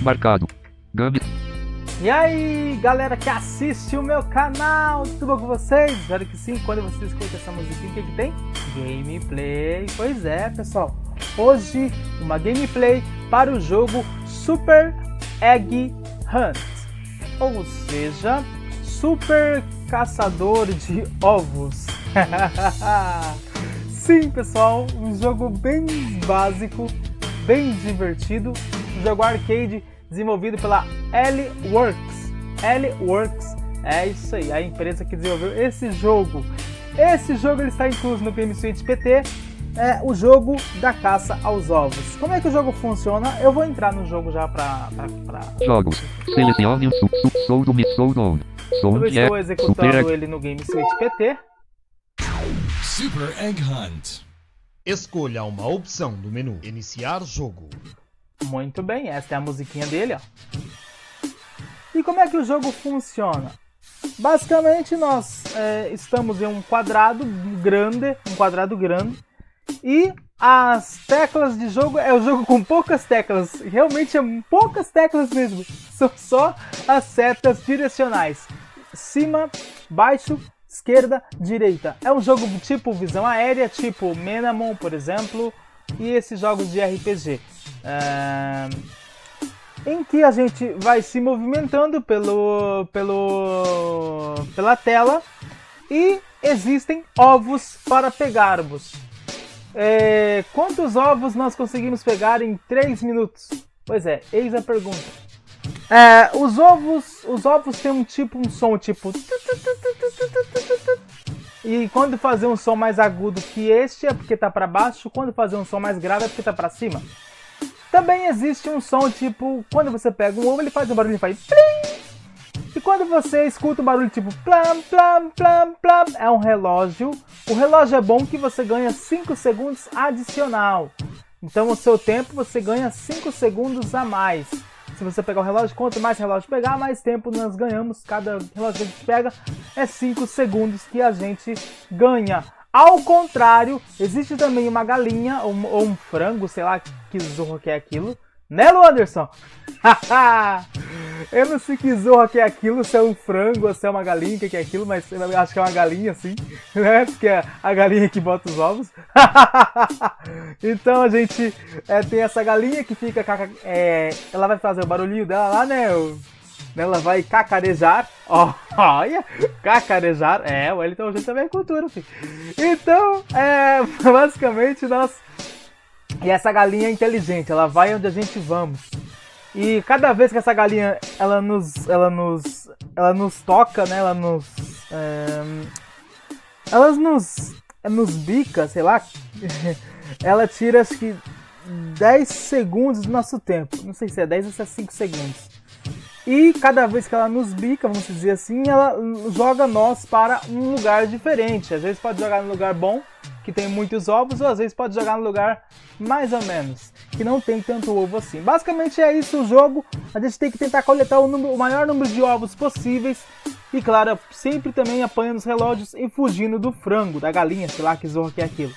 Marcado. Game. E aí, galera que assiste o meu canal, tudo bom com vocês? Espero que sim. Quando você escuta essa musiquinha, o que, que tem? Gameplay. Pois é, pessoal. Hoje, uma gameplay para o jogo Super Egg Hunt. Ou seja, Super Caçador de Ovos. sim, pessoal, um jogo bem básico, bem divertido. Jogo arcade desenvolvido pela L-Works. L-Works é isso aí, a empresa que desenvolveu esse jogo. Esse jogo ele está incluso no Game Switch PT, é o jogo da caça aos ovos. Como é que o jogo funciona? Eu vou entrar no jogo já para pra... Jogos. Selecione o sub sub soldo me soldo. Eu Sound estou executando Super ele no Game Switch PT. Super Egg Hunt. Escolha uma opção do menu Iniciar jogo. Muito bem, essa é a musiquinha dele, ó. E como é que o jogo funciona? Basicamente nós é, estamos em um quadrado grande, um quadrado grande, e as teclas de jogo é o jogo com poucas teclas, realmente é poucas teclas mesmo, são só as setas direcionais, cima, baixo, esquerda, direita. É um jogo tipo visão aérea, tipo Menamon, por exemplo, e esses jogos de RPG. É, em que a gente vai se movimentando pelo, pelo, pela tela e existem ovos para pegarmos. É, quantos ovos nós conseguimos pegar em 3 minutos? Pois é, eis a pergunta. É, os ovos, os ovos têm um tipo, um som tipo e quando fazer um som mais agudo que este é porque tá para baixo, quando fazer um som mais grave é porque tá para cima. Também existe um som tipo, quando você pega um ovo, ele faz um barulho, ele faz plim! E quando você escuta um barulho tipo plam, plam, plam, plam, é um relógio. O relógio é bom que você ganha 5 segundos adicional. Então o seu tempo você ganha 5 segundos a mais. Se você pegar o relógio, quanto mais relógio pegar, mais tempo nós ganhamos. Cada relógio que a gente pega é 5 segundos que a gente ganha. Ao contrário, existe também uma galinha ou um, ou um frango, sei lá que zorro que é aquilo. Né, Lu Anderson? eu não sei que zorra que é aquilo, se é um frango ou se é uma galinha, que é aquilo, mas acho que é uma galinha, assim, né? Porque é a galinha que bota os ovos. então a gente é, tem essa galinha que fica. é, ela vai fazer o barulhinho dela lá, né, Ela vai cacarejar. Ó, olha, cacarejar. É, o Wellington hoje também é cultura, filho. Então, é, basicamente nós. E essa galinha é inteligente, ela vai onde a gente vamos. E cada vez que essa galinha ela nos, ela nos, ela nos toca, né? Ela nos, é, elas nos, nos bica, sei lá. ela tira acho que 10 segundos do nosso tempo. Não sei se é 10 ou se é 5 segundos. E cada vez que ela nos bica, vamos dizer assim, ela joga nós para um lugar diferente. Às vezes pode jogar no lugar bom, que tem muitos ovos, ou às vezes pode jogar no lugar mais ou menos, que não tem tanto ovo assim. Basicamente é isso o jogo. A gente tem que tentar coletar o, número- o maior número de ovos possíveis. E claro, sempre também apanhando os relógios e fugindo do frango, da galinha, sei lá que zorra que é aquilo.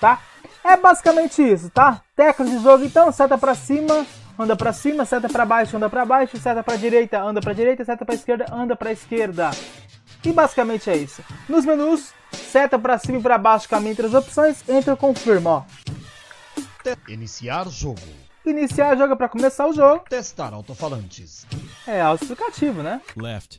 Tá? É basicamente isso, tá? Teclas de jogo então, seta pra cima, anda pra cima, seta pra baixo, anda pra baixo, seta pra direita, anda pra direita, seta pra esquerda, anda pra esquerda. E basicamente é isso. Nos menus, seta pra cima e pra baixo, caminha entre as opções, entra confirma, ó. Iniciar jogo. Iniciar joga pra começar o jogo. Testar altofalantes. É auto-explicativo, né? Left.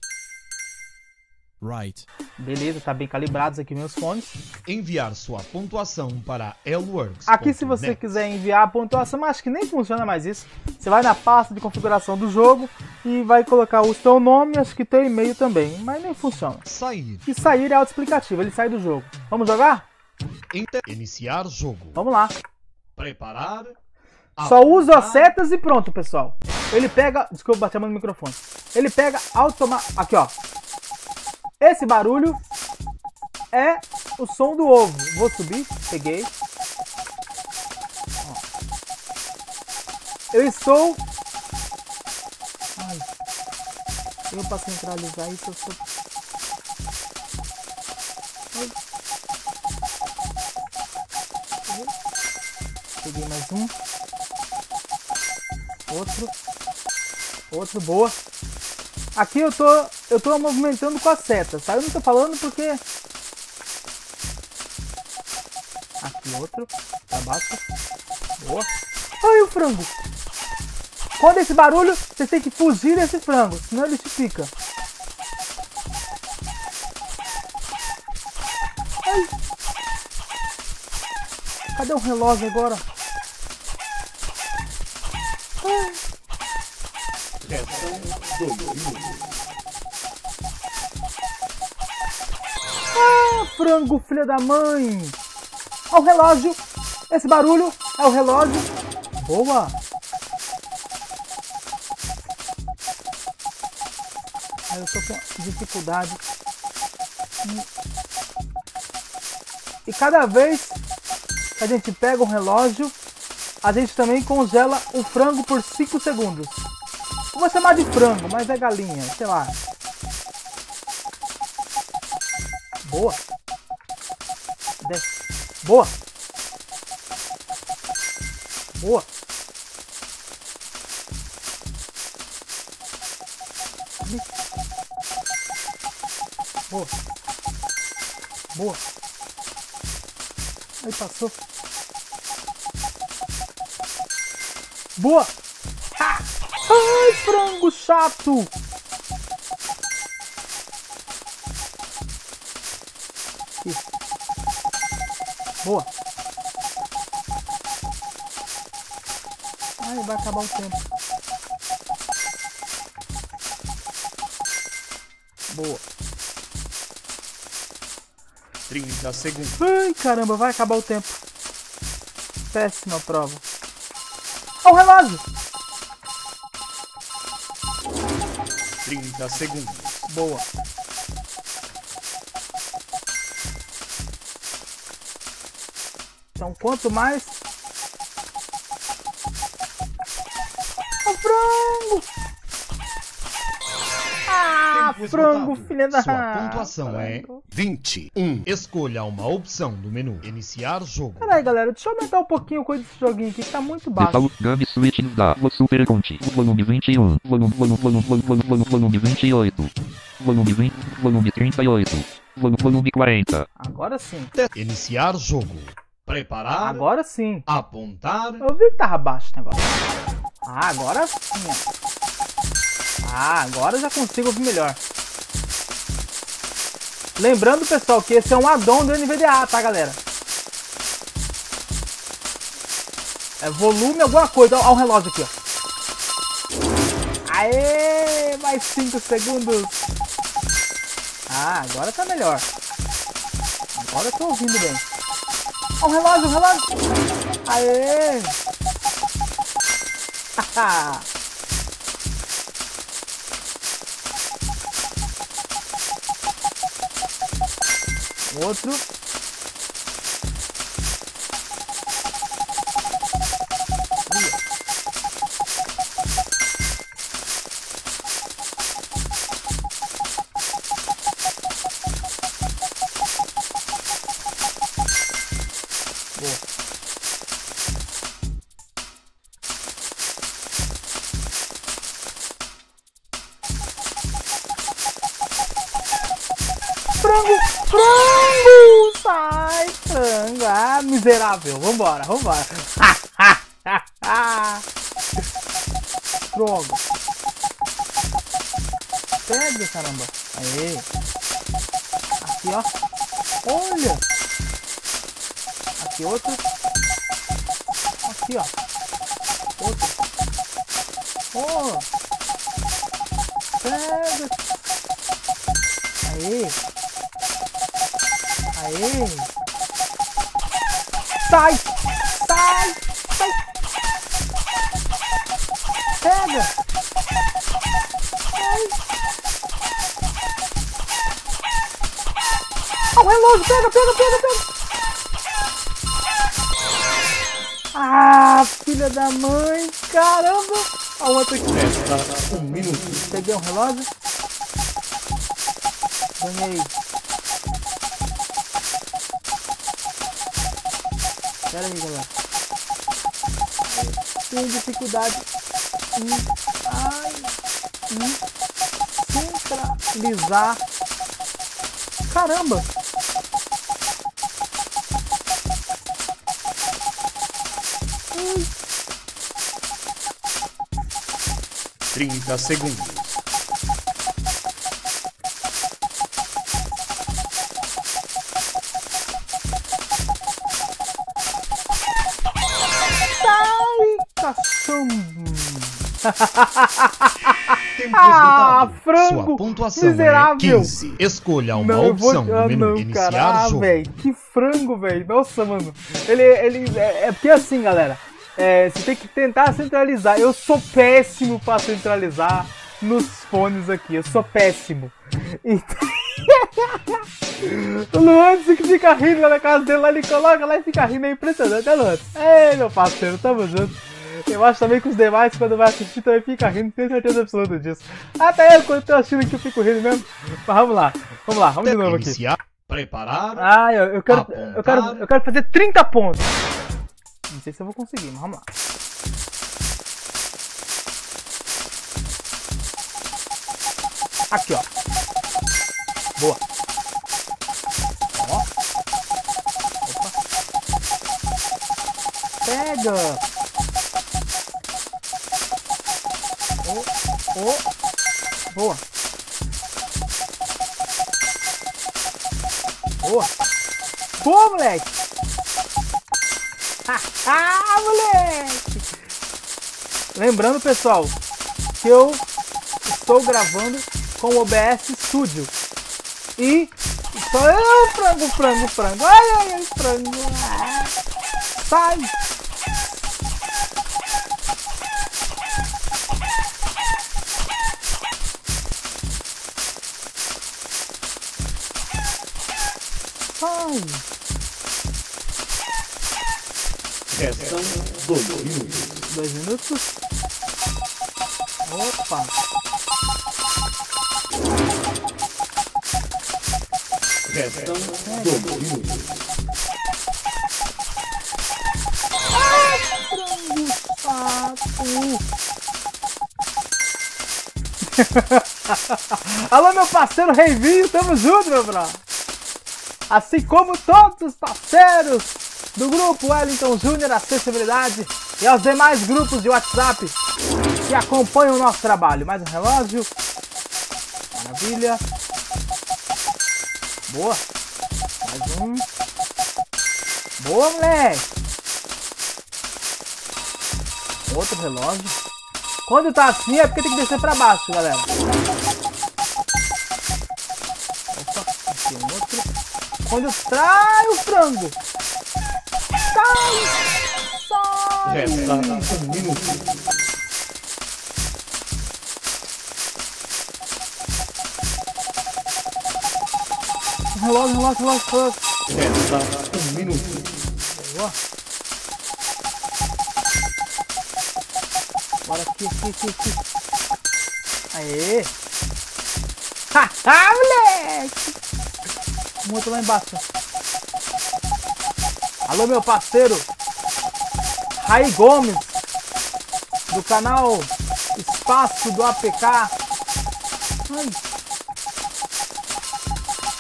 Right. Beleza, tá bem calibrados aqui meus fones. Enviar sua pontuação para Lworks. Aqui, se você quiser enviar a pontuação, mas acho que nem funciona mais isso. Você vai na pasta de configuração do jogo e vai colocar o seu nome, acho que teu e-mail também, mas nem funciona. Sair. E sair é auto-explicativo, ele sai do jogo. Vamos jogar? Inter... Iniciar jogo. Vamos lá. Preparar. Só usa as setas e pronto, pessoal. Ele pega. Desculpa, bater a mão no microfone. Ele pega automaticamente. Aqui, ó. Esse barulho é o som do ovo. Vou subir, peguei. Eu estou. Ai. Eu para centralizar isso, eu sou. Ai. Peguei mais um. Outro. Outro, boa. Aqui eu tô, eu tô movimentando com a seta, tá? Eu não tô falando porque... Aqui outro, pra baixo. Boa. Ai, o frango. Quando esse barulho, você tem que fugir desse frango, senão ele te pica. Ai. Cadê o relógio agora? Ai. Ah, frango, filha da mãe! Olha o relógio! Esse barulho é o relógio. Boa! Eu tô com dificuldade. E cada vez que a gente pega um relógio, a gente também congela o frango por 5 segundos. Eu vou chamar de frango, mas é galinha, sei lá. Boa. Desce. Boa. Boa. Boa. Boa. Aí passou. Boa. Ai, frango chato. Aqui. Boa. Ai, vai acabar o tempo. Boa. 30 segundos. Ai, caramba, vai acabar o tempo. Péssima prova. Olha o relógio. 30 segundos. Boa. Então, quanto mais... O frango! Ah, Tempo frango, filha da... Sua pontuação é Frango. 21. Escolha uma opção do menu. Iniciar jogo. Peraí, galera, deixa eu aumentar um pouquinho a coisa desse joguinho aqui, que tá muito baixo. Default Game Switching da Super Conte. Volume 21. Volume, volume, volume, volume, volume, volume, volume 28. Volume 20. Volume 38. Volume, volume 40. Agora sim. Iniciar jogo. Preparar. Agora sim. Apontar. Eu vi que tava baixo o negócio. Ah, agora sim. Ah, agora já consigo ouvir melhor. Lembrando, pessoal, que esse é um addon do NVDA, tá, galera? É volume alguma coisa. Olha o relógio aqui, ó. Aê! Mais 5 segundos. Ah, agora tá melhor. Agora eu tô ouvindo bem. Olha o relógio, o relógio. Aê! Haha! Outro. Miserável! Vambora, vambora! Droga! Pega, caramba! Aê! Aqui, ó! Olha! Aqui outro! Aqui, ó! Outro! Oh! Pega! Aê! Aê! Sai! Sai! Sai! Pega! Sai! Relógio! Pega, pega, pega, pega! Ah, filha da mãe! Caramba! A outra aqui. Um minuto. Peguei um relógio. Ganhei. Pera aí, galera. Tem dificuldade. Hum. Ai. deslizar. Caramba! Hum, 30 segundos. Ah, frango Sua pontuação miserável. é 15. Escolha uma Não, vou- opção do ah, menu não, iniciar cara, ah, jogo. velho, que frango, velho. Nossa, mano. Ele, ele, é, é porque assim, galera, é, você tem que tentar centralizar. Eu sou péssimo pra centralizar nos fones aqui. Eu sou péssimo. Então... o Luan que fica rindo lá na casa dele, lá ele coloca lá e fica rindo, é impressionante, né, Luan? Ei, meu parceiro, tamo junto. Eu acho também que os demais, quando vai assistir, também fica rindo, tenho certeza absoluta disso. Até eu, quando tô assistindo aqui, eu fico rindo mesmo. Mas vamos lá, vamos lá, vamos de novo aqui. Preparar. Ah, eu, eu quero, eu, quero, Apontar. eu quero fazer 30 pontos. Não sei se eu vou conseguir, mas vamos lá. Aqui, ó. Boa. Ó. Opa. Pega. Oh, oh. Boa. Boa. Boa, moleque. Ah, moleque. Lembrando, pessoal, que eu estou gravando com o OBS Studio. E só eu, frango, frango, frango. Ai, ai, ai, frango. Sai. Restam 2 minutos. Dois minutos. Opa. Restam 2 minutos. Frango sapo. Alô, meu parceiro Reivinho, tamo junto, meu brother. Assim como todos os parceiros do grupo Wellington Júnior Acessibilidade e aos demais grupos de WhatsApp que acompanham o nosso trabalho. Mais um relógio. Maravilha. Boa. Mais um. Boa, moleque. Outro relógio. Quando tá assim é porque tem que descer pra baixo, galera. Opa, aqui um outro. Quando trai o frango. Sai! 1 minuto. Relógio, relógio. Resta 1 minuto. Boa. Bora aqui, aqui, aqui, aqui. Aê! Haha, moleque! Um outro lá embaixo. Alô, meu parceiro! Rai Gomes, do canal Espaço do APK. Ai.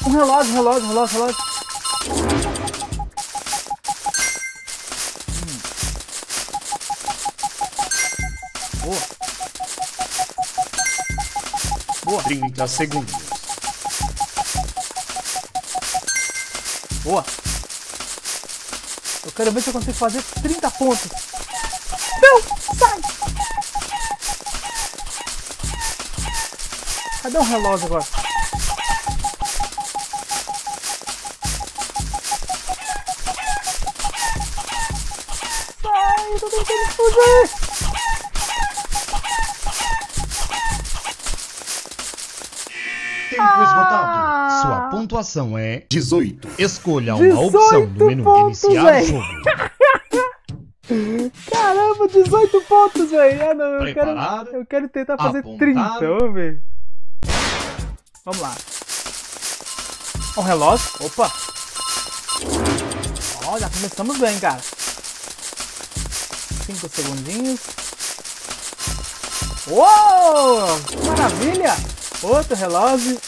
Um relógio, relógio, relógio, relógio. Boa. Boa, 30 segundos. boa. Quero ver se eu consigo fazer 30 pontos. Não, sai! Cadê o relógio agora? Sai, eu tô tentando fugir! Tempo Ah! esgotado. Sua pontuação é 18, Escolha uma opção do 18 menu pontos, iniciar véi. jogo. Caramba, 18 pontos, velho. Ah, não, eu quero, eu quero tentar fazer Apontado? 30. Vamos ver. Vamos lá. Um relógio. Opa. Ó, já começamos bem, cara. 5 segundinhos. Uou! que Maravilha! Outro relógio.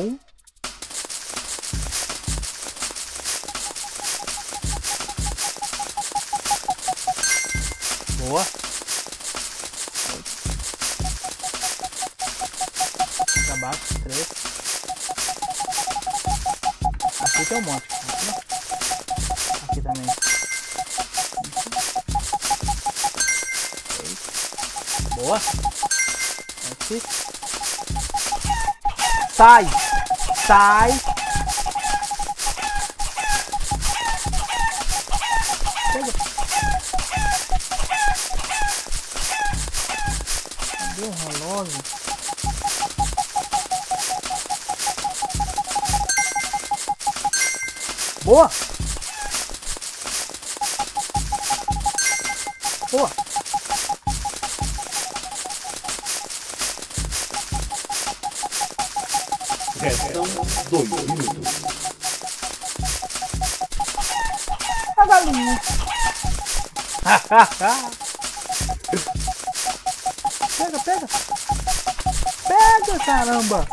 Um. Boa. Pra três. Aqui tem um monte. Aqui. Aqui também. Boa. Aqui. Sai! Sai! Pega. Cadê o relógio? Boa! Boa! Restam dois minutos. A galinha! pega, pega! Pega, caramba!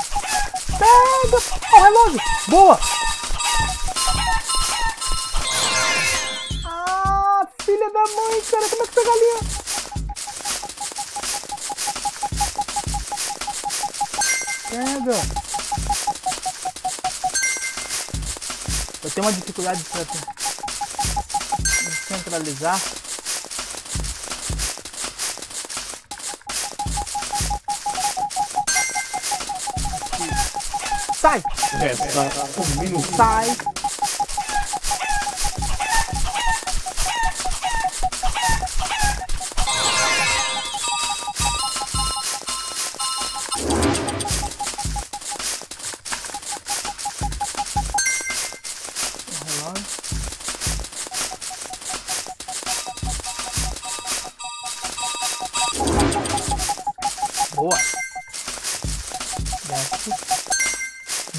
Pega! O relógio! Boa! Ah, filha da mãe, cara! Como é que tá a galinha? Pega! Tenho uma dificuldade pra centralizar. Sai! Resta um minuto. Sai!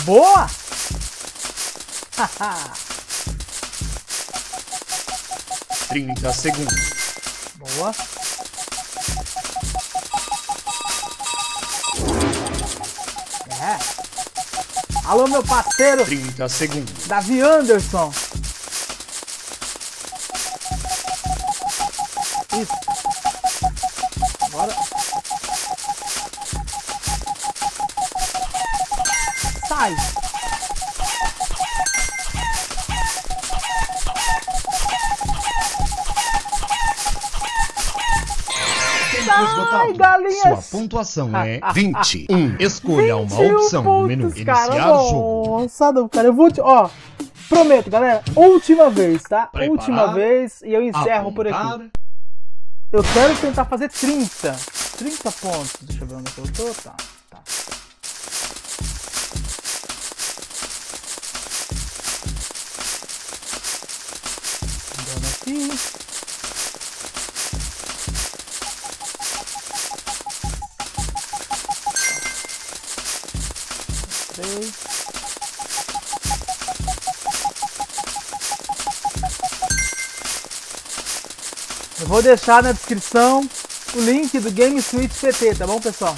Boa! 30 segundos. Boa. É. Alô, meu parceiro 30 segundos. Davi Anderson. Pontuação é 21. Escolha uma 21 opção no menu. pontos, Iniciar cara. jogo. Nossa, não, cara. Eu vou te. Ó, prometo, galera. Última vez, tá? Preparar. Última vez e eu encerro por aqui. Apontar. Eu quero tentar fazer 30. 30 pontos. Deixa eu ver onde é eu tô. Tá. tá. Dando aqui. Vou deixar na descrição o link do Game Switch PT, tá bom, pessoal?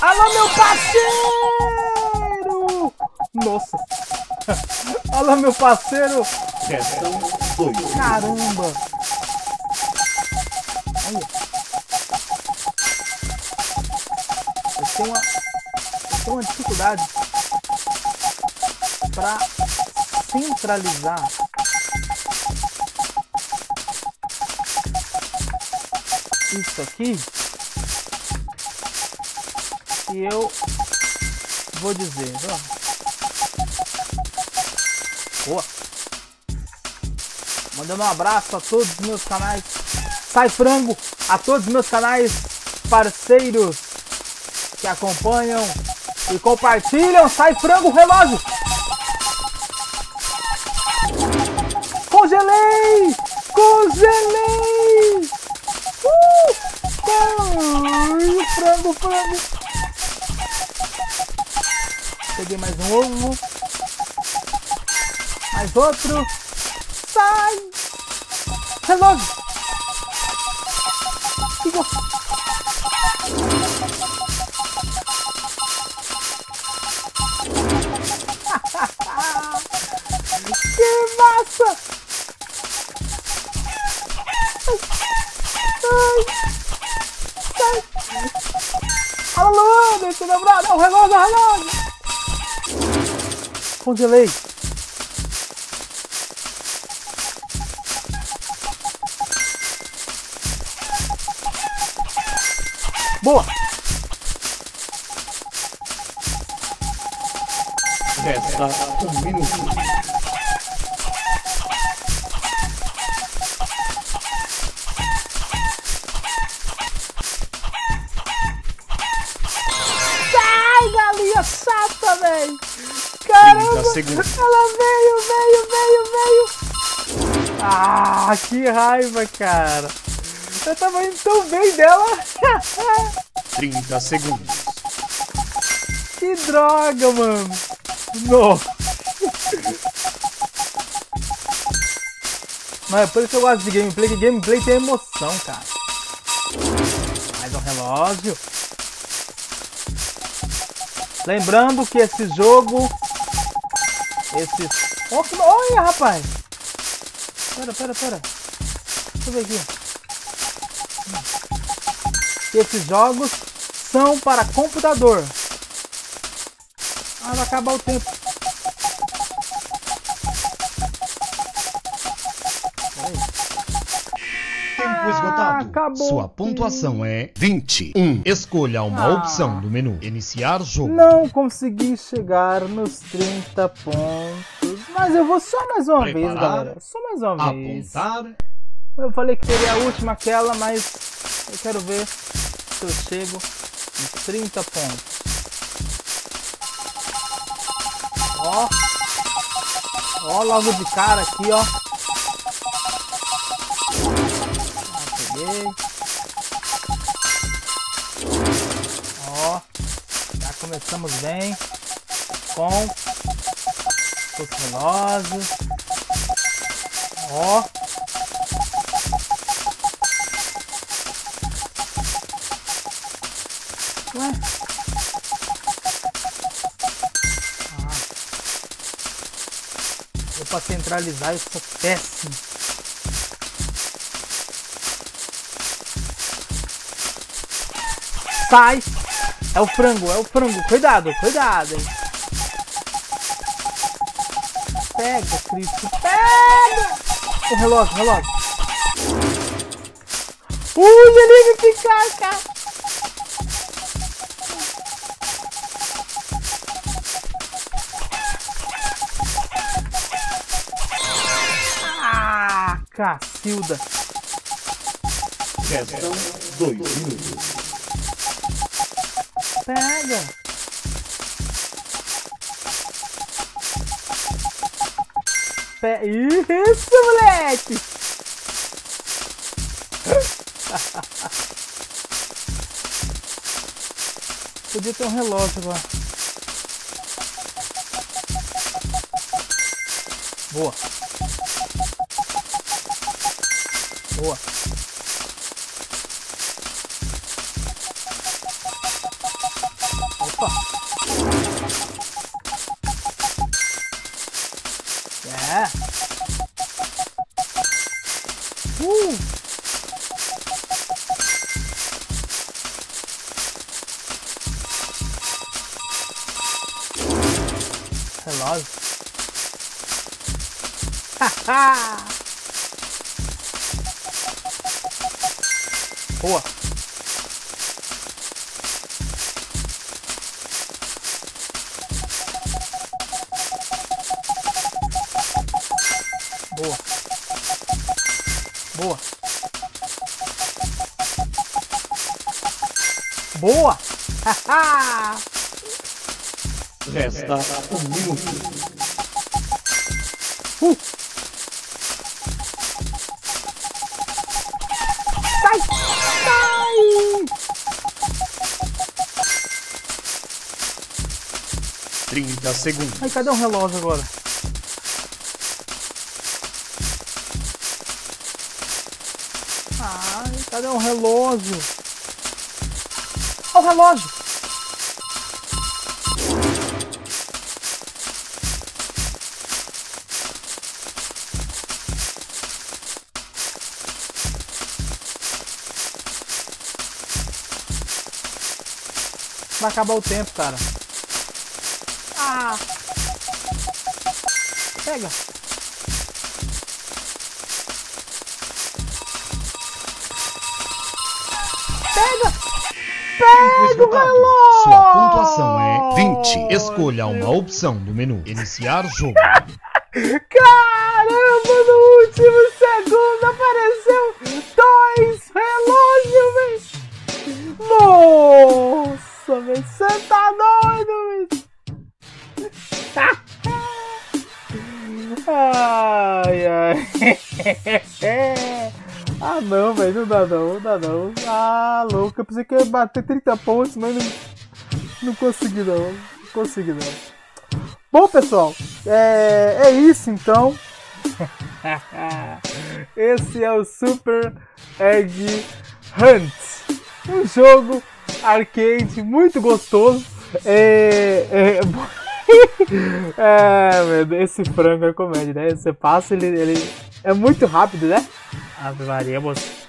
Alô, meu parceiro! Nossa! Alô, meu parceiro! Caramba! Olha. Eu tenho uma, eu tenho uma dificuldade para centralizar. Isso aqui. E eu vou dizer, ó. Boa. Mandando um abraço a todos os meus canais. Sai frango a todos os meus canais parceiros que acompanham e compartilham. Sai frango relógio. um. Mais outro. Sai! Resolve! Ficou. que massa! ai, ai, Alô, Luana, esse namorado! Relógio, relógio! Ficou. congelei. Boa! Resta um minuto. Segundos. Ela veio, veio, veio, veio! Ah, que raiva, cara! Eu tava indo tão bem dela! 30 segundos. que droga, mano! Nossa! Mas é por isso que eu gosto de gameplay, que gameplay tem emoção, cara. Mais um relógio. Lembrando que esse jogo. Esses. Oh, que... Olha, rapaz! Pera, pera, pera. Deixa eu ver aqui. Que esses jogos são para computador. Ah, vai acabar o tempo. Tempo esgotado. acabou Sua pontuação é 21. Escolha uma Ah. opção do menu. Iniciar jogo. Não consegui chegar nos 30 pontos. Mas eu vou só mais uma vez, Preparar. galera. Só mais uma vez. Apontar. Eu falei que seria a última aquela, mas eu quero ver se eu chego nos 30 pontos. Ó. Ó, logo de cara aqui, ó. Ah, peguei. Começamos bem com os relógios. Ó. Ué? Ah. Eu pra centralizar eu sou péssimo. Sai! É o frango, é o frango. Cuidado, cuidado, hein? Pega, Cristo, pega! O relógio, o relógio. Ui, liga que caca! Ah, Cacilda. Restam dois minutos. Pega. Pe Isso, moleque. Podia ter um relógio agora. Boa. Boa. Boa. Resta um minuto. Uh. Sai! Sai! 30 segundos. Ai, cadê o relógio agora? Ai, cadê o relógio? Olha o relógio! Vai acabar o tempo, cara. Ah! Pega! Pega o Esgotado. relógio! Sua pontuação é 20. Escolha uma opção do menu. Iniciar jogo. Caramba, no último segundo apareceu dois relógios, velho! Nossa, velho, você tá doido, velho! Ai, ai. Não, velho, não dá não, não dá não. Ah, louco, eu pensei que ia bater 30 pontos, mas não, não consegui não, não consegui não. Bom, pessoal, é, é isso então. Esse é o Super Egg Hunt. Um jogo arcade muito gostoso. É, é, é, esse frango é comédia, né? Você passa, ele, ele é muito rápido, né? Ave Maria, moço.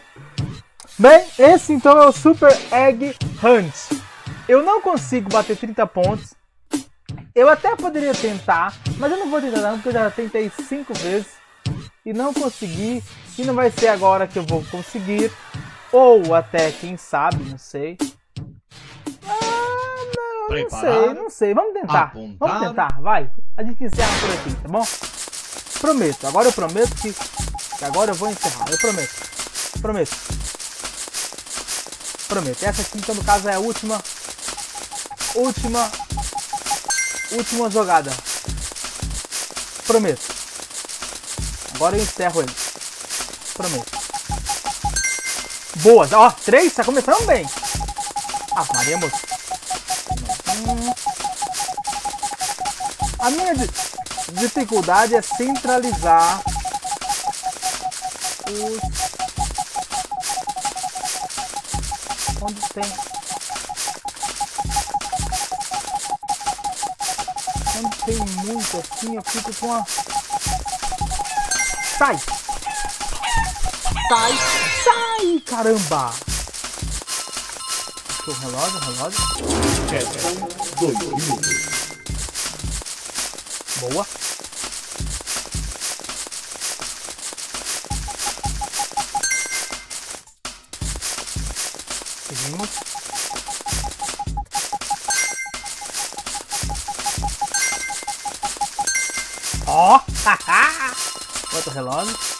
Bem, esse então é o Super Egg Hunt. Eu não consigo bater 30 pontos. Eu até poderia tentar, mas eu não vou tentar não, porque eu já tentei 5 vezes e não consegui. E não vai ser agora que eu vou conseguir. Ou até, quem sabe, não sei. Ah, não, não sei, não sei. Vamos tentar. Apontado? Vamos tentar, vai. A gente encerra por aqui, tá bom? Prometo, agora eu prometo que, agora eu vou encerrar. Eu prometo. Prometo. Prometo. Essa aqui, então, no caso, é a última. Última. Última jogada. Prometo. Agora eu encerro ele. Prometo. Boa. Ó, três. Tá começando bem. Ah, Maria, moço. A minha di- dificuldade é centralizar os. Onde tem. Quando tem muito assim, eu fico com a. Sai! Sai! Sai! Caramba! O relógio, o relógio. Restam dois minutos. Boa. Bota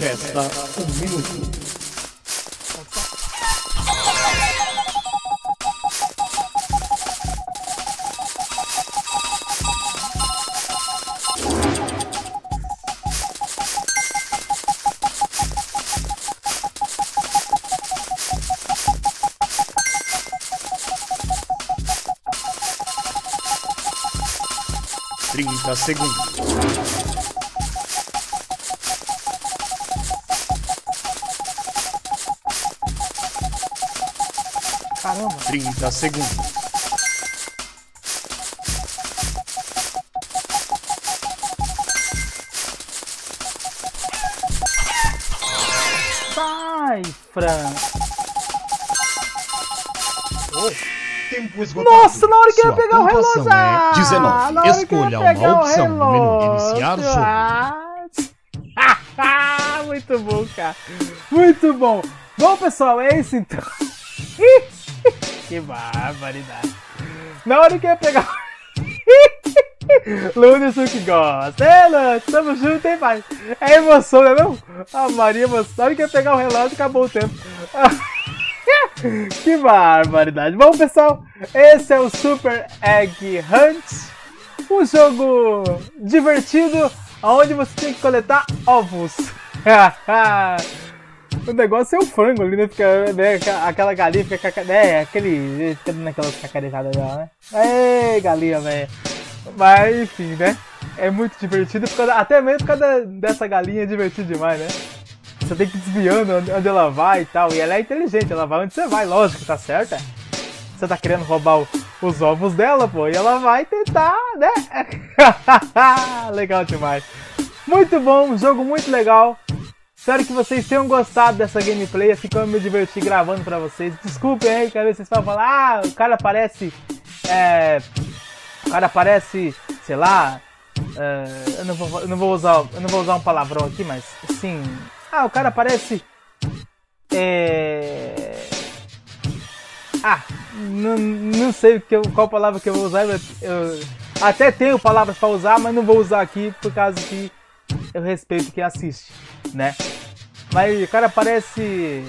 Resta um minuto. Trinta segundos. Caramba. Trinta segundos. Sai, Fran. Tempo esgotado. Nossa, na hora que eu ia Sua pegar o relógio. é Ah, 19. na hora que eu ia Escolha uma o opção do menu. Iniciar relógio. jogo. Ah, Muito bom, cara. Muito bom. Bom, pessoal, é isso então. Que barbaridade. Na hora que eu ia pegar Lunderson que gosta. É, Lance, tamo junto, hein, pai? É emoção, não é? A Maria, emoção. Na hora que ia pegar o relógio, acabou o tempo. que barbaridade. Bom, pessoal, esse é o Super Egg Hunt. Um jogo divertido, onde você tem que coletar ovos. o negócio é o frango ali, né? Fica, né, aquela galinha fica, né? Aquele. Fica dando aquelas cacarejadas dela, né? Ei, galinha, velho. Mas, enfim, né? É muito divertido, causa, até mesmo por causa dessa galinha é divertido demais, né? Você tem que ir desviando onde ela vai e tal. E ela é inteligente, ela vai onde você vai, lógico, tá certo? Você tá querendo roubar o, os ovos dela, pô, e ela vai tentar, né? legal demais. Muito bom, jogo muito legal. Espero que vocês tenham gostado dessa gameplay, assim como eu me diverti gravando pra vocês. Desculpem aí, ver vocês falam, ah, o cara parece. É, o cara parece, sei lá. É, eu, não vou, eu, não vou usar, eu não vou usar um palavrão aqui, mas assim. Ah, o cara parece. É. Ah, não, não sei que eu, qual palavra que eu vou usar. Eu, até tenho palavras para usar, mas não vou usar aqui por causa que eu respeito quem assiste, né? Mas cara parece.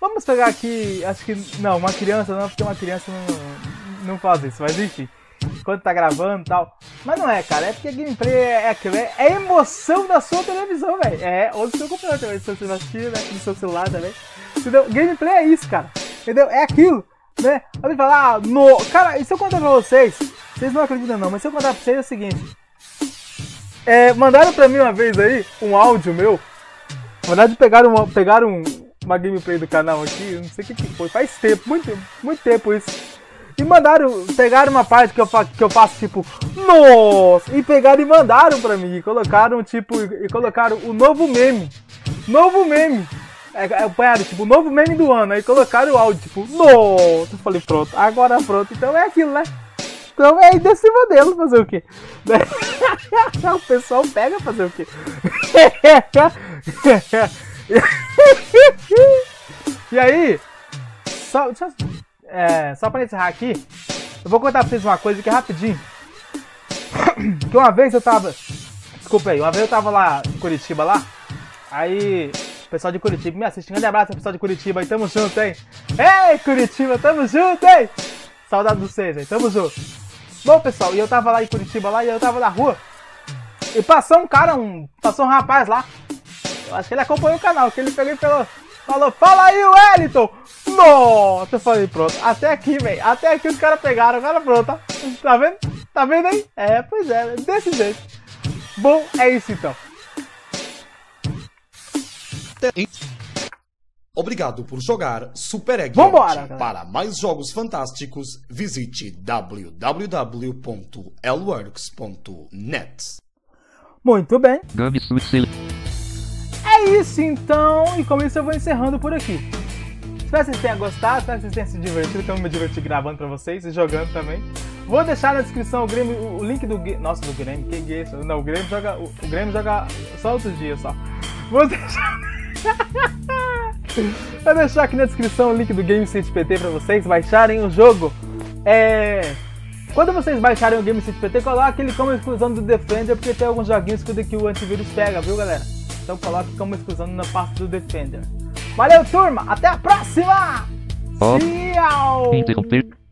Vamos pegar aqui, acho que. Não, uma criança não, porque uma criança não, não faz isso, mas enfim. Quando tá gravando e tal. Mas não é, cara, é porque gameplay é, aquilo, é, é emoção da sua televisão, velho. É, ou do seu computador também, se você assistir, né? Do seu celular também. Entendeu? Gameplay é isso, cara. Entendeu? É aquilo, né? Alguém falar, ah, no. Cara, e se eu contar pra vocês, vocês não acreditam não, mas se eu contar pra vocês é o seguinte. É, mandaram pra mim uma vez aí um áudio meu. Na verdade, pegaram uma, pegaram uma gameplay do canal aqui, não sei o que, que foi, faz tempo, muito, muito tempo isso. E mandaram, pegaram uma parte que eu, que eu faço tipo, nossa! E pegaram e mandaram pra mim. E colocaram tipo, e colocaram o novo meme. Novo meme. É, é, tipo, o novo meme do ano. Aí colocaram o áudio, tipo, nossa! Eu falei, pronto, agora pronto. Então é aquilo, né? Então é desse modelo fazer o quê? o pessoal pega fazer o quê? e aí, só, deixa, é, só pra encerrar aqui, eu vou contar pra vocês uma coisa aqui rapidinho. Que uma vez eu tava. Desculpa aí, uma vez eu tava lá em Curitiba lá. Aí, pessoal de Curitiba me assiste. Um grande abraço pessoal de Curitiba aí, tamo junto, hein? Ei, Curitiba, tamo junto, hein? Saudade do vocês, hein? Tamo junto. Bom, pessoal, e eu tava lá em Curitiba lá e eu tava na rua. E passou um cara, um. Passou um rapaz lá. Eu acho que ele acompanhou o canal, que ele pegou e falou, falou, fala aí, Wellington! Nossa, eu falei, pronto, até aqui, velho. Até aqui os caras pegaram, o cara pronto, tá? Tá vendo? Tá vendo aí? É, pois é, desse jeito. Bom, é isso então. Obrigado por jogar Super Egg Vambora. Para mais jogos fantásticos, visite www.lworks.net. Muito bem. É isso então, e com isso eu vou encerrando por aqui. Espero que vocês tenham gostado, espero que vocês tenham se divertido, que eu me diverti gravando pra vocês e jogando também. Vou deixar na descrição o, Grêmio, o link do Nossa, do Grêmio, que é isso? Não, o Grêmio joga. O, Grêmio joga só outros dias só. Vou deixar. Vou deixar aqui na descrição o link do Game City PT pra vocês baixarem o jogo. É. Quando vocês baixarem o Game City PT, coloque ele como exclusão do Defender, porque tem alguns joguinhos que o antivírus pega, viu galera? Então coloque como exclusão na parte do Defender. Valeu, turma! Até a próxima! Oh. Tchau!